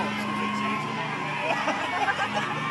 Oh, it's a good season.